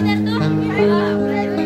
你的东西你不